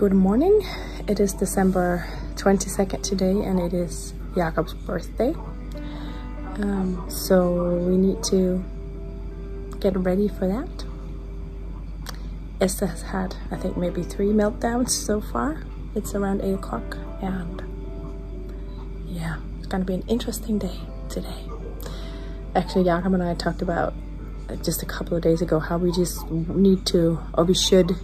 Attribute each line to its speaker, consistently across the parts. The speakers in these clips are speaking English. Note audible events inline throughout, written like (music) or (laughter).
Speaker 1: Good morning. It is December 22nd today and it is Jakob's birthday. Um, so we need to get ready for that. Esther has had, I think, maybe three meltdowns so far. It's around 8 o'clock and yeah, it's gonna be an interesting day today. Actually, Jakob and I talked about just a couple of days ago how we just need to, or we should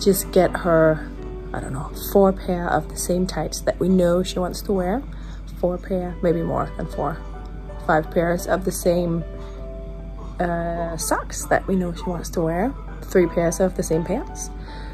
Speaker 1: just get her, I don't know, four pair of the same tights that we know she wants to wear. Four pair, maybe more than four. Five pairs of the same uh, socks that we know she wants to wear. Three pairs of the same pants.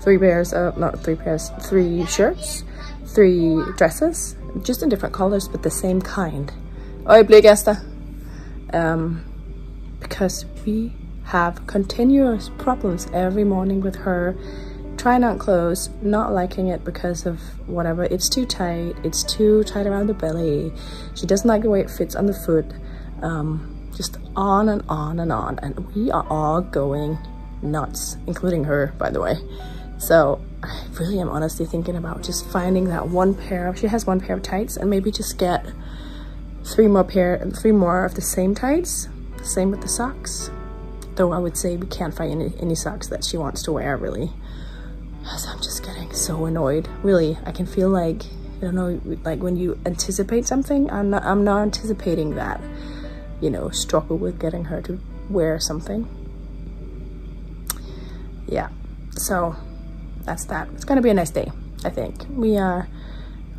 Speaker 1: Three pairs of, not three pairs, three shirts. Three dresses, just in different colors, but the same kind. Oi, Blygasta. Um, because we have continuous problems every morning with her trying on clothes, not liking it because of whatever. It's too tight, it's too tight around the belly. She doesn't like the way it fits on the foot. Um, just on and on and on. And we are all going nuts, including her, by the way. So I really am honestly thinking about just finding that one pair of, she has one pair of tights and maybe just get three more pair, three more of the same tights. Same with the socks. Though I would say we can't find any, any socks that she wants to wear really. So I'm just getting so annoyed. Really, I can feel like, I don't know, like when you anticipate something, I'm not, I'm not anticipating that, you know, struggle with getting her to wear something. Yeah, so that's that. It's gonna be a nice day, I think. We are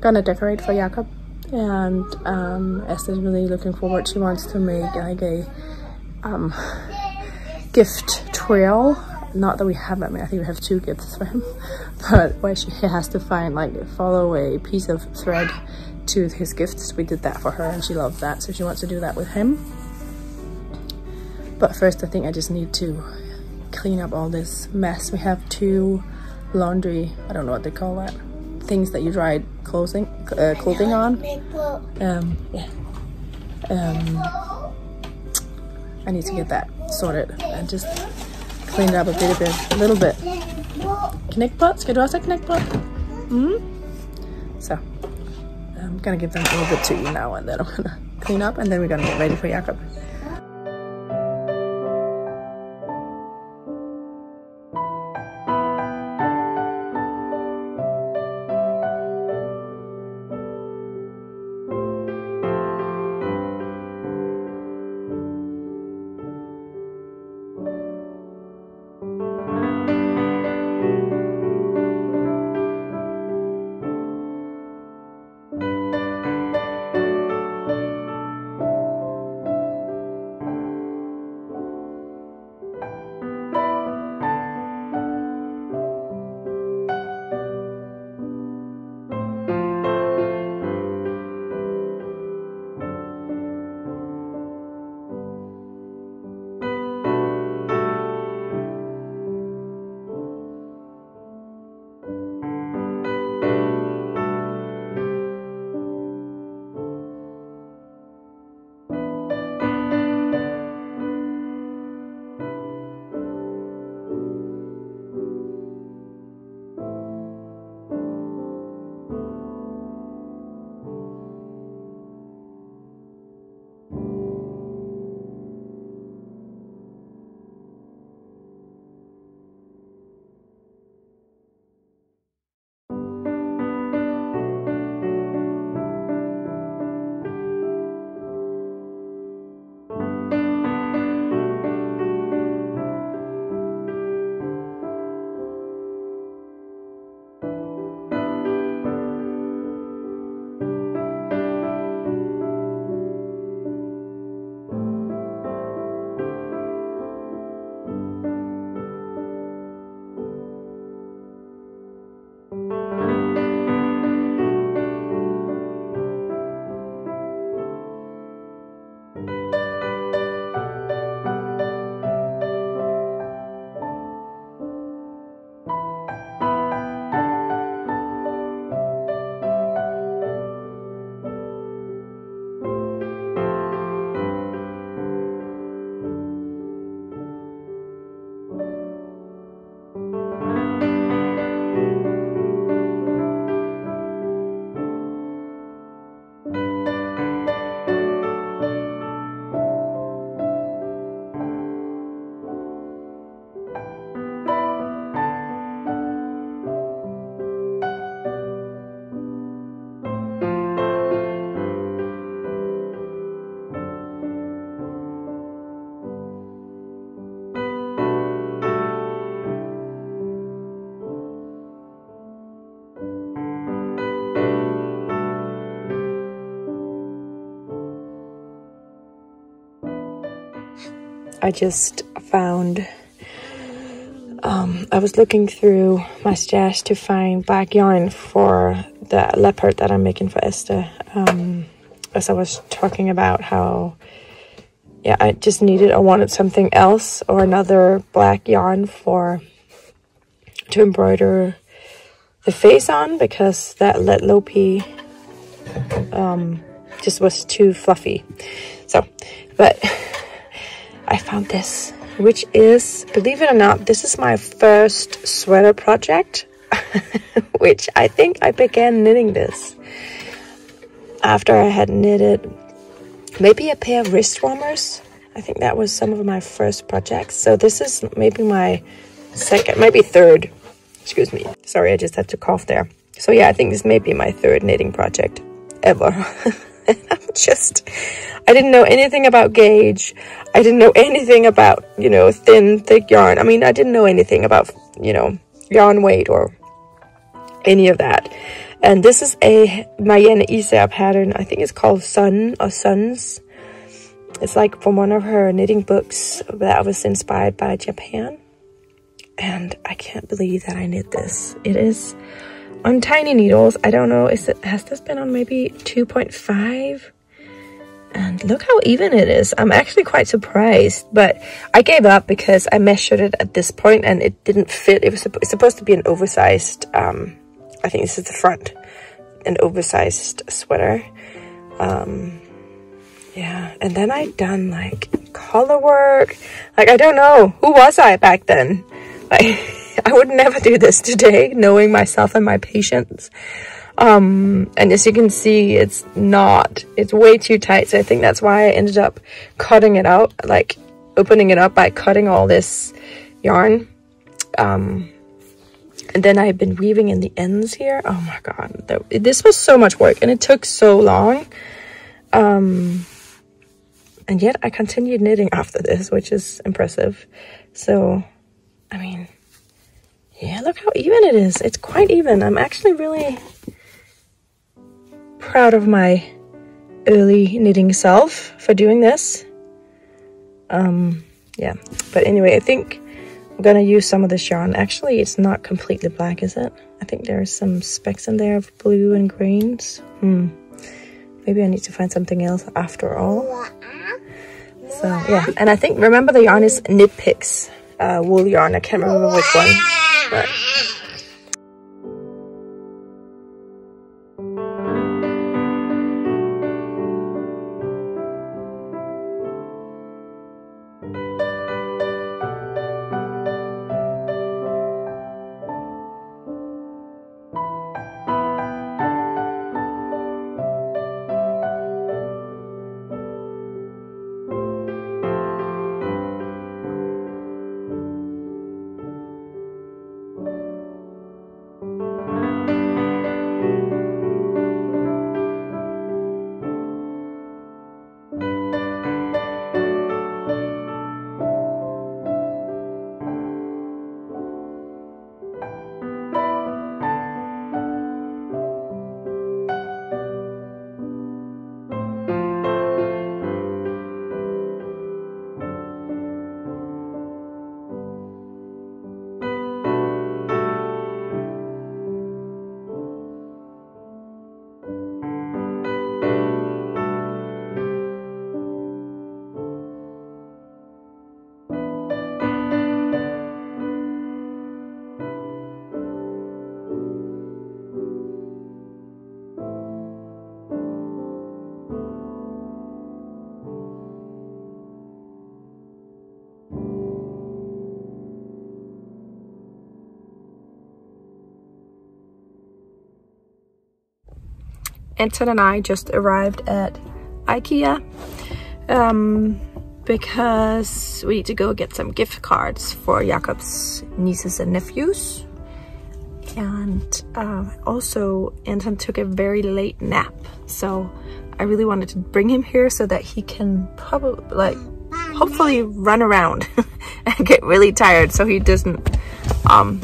Speaker 1: gonna decorate for Jakob and um, Esther's really looking forward. She wants to make like a um, gift trail not that we have, I mean, I think we have two gifts for him, (laughs) but where she has to find, like, follow a piece of thread to his gifts. We did that for her and she loved that, so she wants to do that with him. But first, I think I just need to clean up all this mess. We have two laundry, I don't know what they call that, things that you dry clothing, uh, clothing on. Um, yeah. Um, I need to get that sorted and just clean up a bit, a bit, a little bit. Connect Knickpot? Ska du ha knickpot? Mm? So, I'm gonna give them a little bit to you now and then I'm gonna (laughs) clean up and then we're gonna get ready for Jakob. I just found um, I was looking through my stash to find black yarn for the leopard that I'm making for Esther. Um, as I was talking about how yeah I just needed I wanted something else or another black yarn for to embroider the face on because that Lett Lopi um, just was too fluffy. So, but (laughs) I found this which is, believe it or not, this is my first sweater project, (laughs) which I think I began knitting this after I had knitted maybe a pair of wrist warmers. I think that was some of my first projects. So this is maybe my second, maybe third, excuse me. Sorry, I just had to cough there. So yeah, I think this may be my third knitting project ever. (laughs) I'm just, I didn't know anything about gauge. I didn't know anything about, you know, thin, thick yarn. I mean, I didn't know anything about, you know, yarn weight or any of that. And this is a Marianne Isager pattern. I think it's called Sun or Suns. It's like from one of her knitting books that was inspired by Japan. And I can't believe that I knit this. It is on tiny needles. I don't know, is it has this been on maybe 2.5? And look how even it is. I'm actually quite surprised, but I gave up because I measured it at this point and it didn't fit. It was it's supposed to be an oversized, um, I think this is the front, an oversized sweater. Um, yeah, and then I done like color work. Like, I don't know, who was I back then? Like, (laughs) I would never do this today, knowing myself and my patience. Um, and as you can see, it's not, it's way too tight. So I think that's why I ended up cutting it out, like opening it up by cutting all this yarn. Um, and then I've been weaving in the ends here. Oh my God, this was so much work and it took so long. Um, and yet I continued knitting after this, which is impressive. So, I mean, yeah, look how even it is. It's quite even. I'm actually really proud of my early knitting self for doing this. Um, yeah, but anyway, I think I'm gonna use some of this yarn. Actually, it's not completely black, is it? I think there are some specks in there of blue and greens. Hmm. Maybe I need to find something else after all. So, yeah. And I think, remember the yarn is Knit Picks uh, wool yarn. I can't remember which one. But Anton and I just arrived at Ikea um, because we need to go get some gift cards for Jakob's nieces and nephews. And uh, also Anton took a very late nap. So I really wanted to bring him here so that he can probably like hopefully run around (laughs) and get really tired so he doesn't um,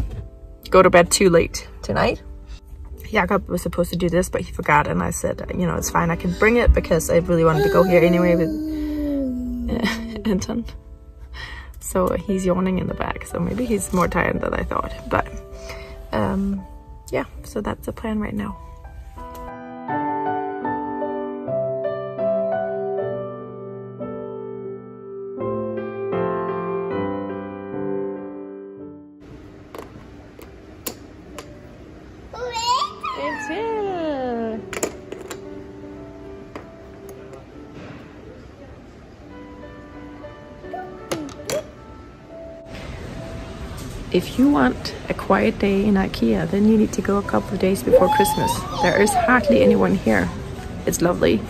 Speaker 1: go to bed too late tonight. Jakob was supposed to do this, but he forgot. And I said, you know, it's fine. I can bring it because I really wanted to go here anyway with (laughs) Anton. So he's yawning in the back. So maybe he's more tired than I thought. But um, yeah, so that's the plan right now. If you want a quiet day in IKEA, then you need to go a couple of days before Christmas. There is hardly anyone here. It's lovely.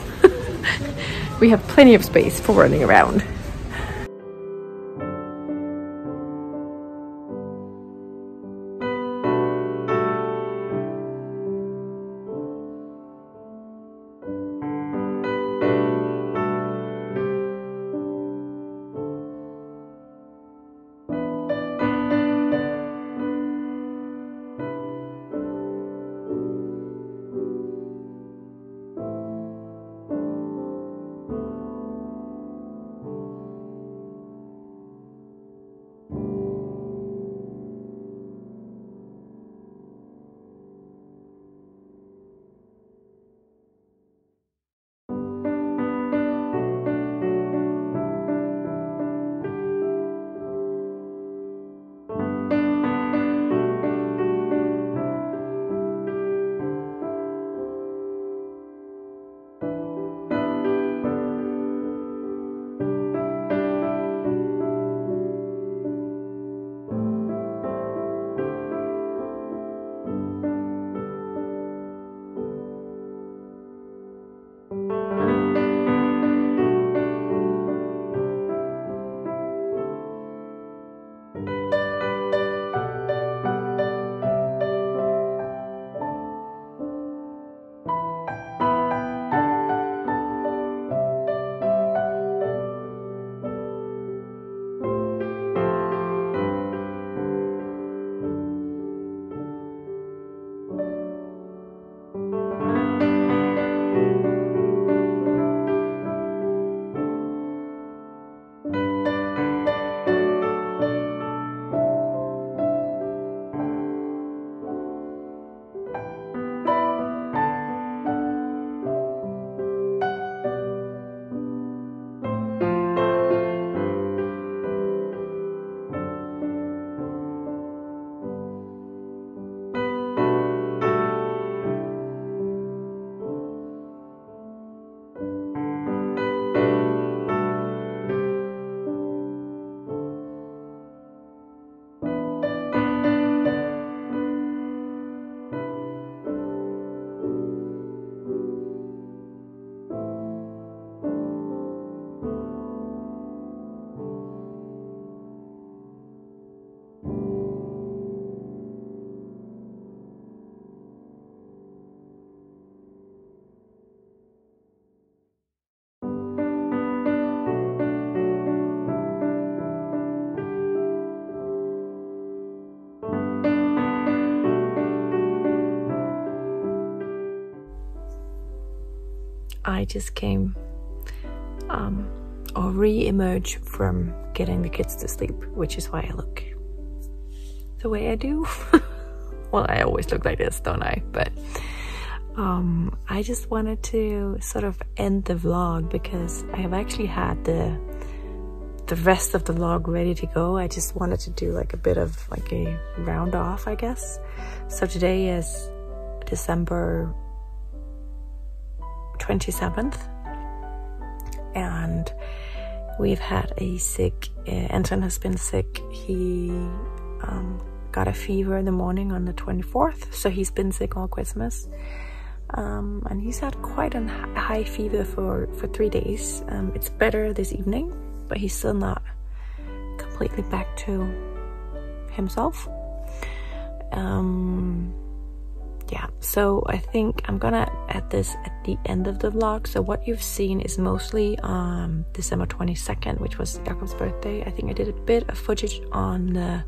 Speaker 1: (laughs) we have plenty of space for running around. I just came um, or re-emerge from getting the kids to sleep, which is why I look the way I do. (laughs) well, I always look like this, don't I? But um, I just wanted to sort of end the vlog because I have actually had the the rest of the vlog ready to go. I just wanted to do like a bit of like a round off, I guess. So today is December 27th and we've had a sick uh, Anton has been sick. He um, got a fever in the morning on the 24th so he's been sick all Christmas. Um, and he's had quite a high fever for for three days. Um, it's better this evening but he's still not completely back to himself. Um, yeah so i think i'm gonna add this at the end of the vlog so what you've seen is mostly um december 22nd which was Jakob's birthday i think i did a bit of footage on the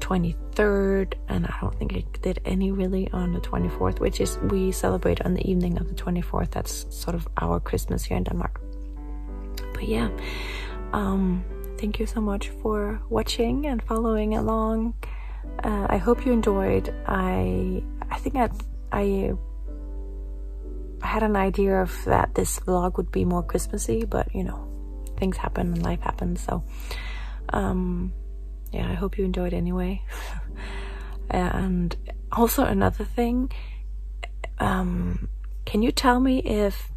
Speaker 1: 23rd and i don't think i did any really on the 24th which is we celebrate on the evening of the 24th that's sort of our christmas here in denmark but yeah um thank you so much for watching and following along. Uh, I hope you enjoyed. I I think I I I had an idea of that this vlog would be more Christmassy, but you know, things happen and life happens. So, um, yeah, I hope you enjoyed anyway. (laughs) and also another thing, um, can you tell me if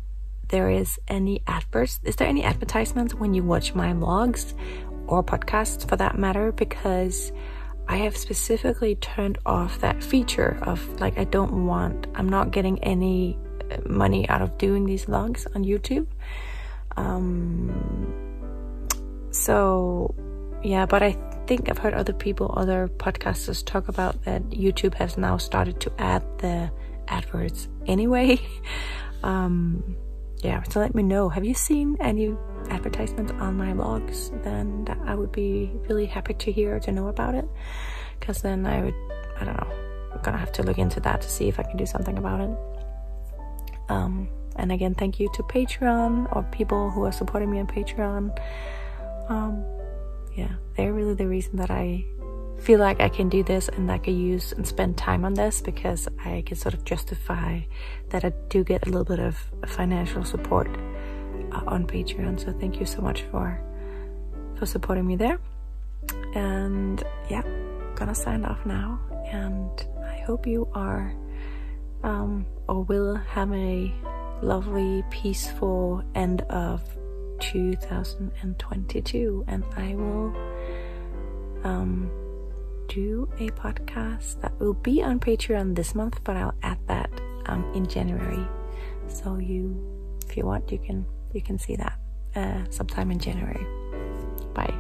Speaker 1: there is any adverts? Is there any advertisements when you watch my vlogs or podcasts for that matter? Because I have specifically turned off that feature of like, I don't want, I'm not getting any money out of doing these vlogs on YouTube. Um, so yeah, but I think I've heard other people, other podcasters talk about that YouTube has now started to add the adverts anyway. (laughs) um, yeah, so let me know. Have you seen any advertisements on my vlogs? Then I would be really happy to hear to know about it. Because then I would, I don't know, I'm gonna have to look into that to see if I can do something about it. Um, and again, thank you to Patreon or people who are supporting me on Patreon. Um, yeah, they're really the reason that I feel like I can do this and I can use and spend time on this because I can sort of justify that I do get a little bit of financial support uh, on Patreon. So thank you so much for for supporting me there. And yeah, gonna sign off now. And I hope you are um, or will have a lovely, peaceful end of 2022. And I will um, do a podcast that will be on Patreon this month, but I'll add that um, in January. So you, if you want, you can you can see that uh, sometime in January. Bye.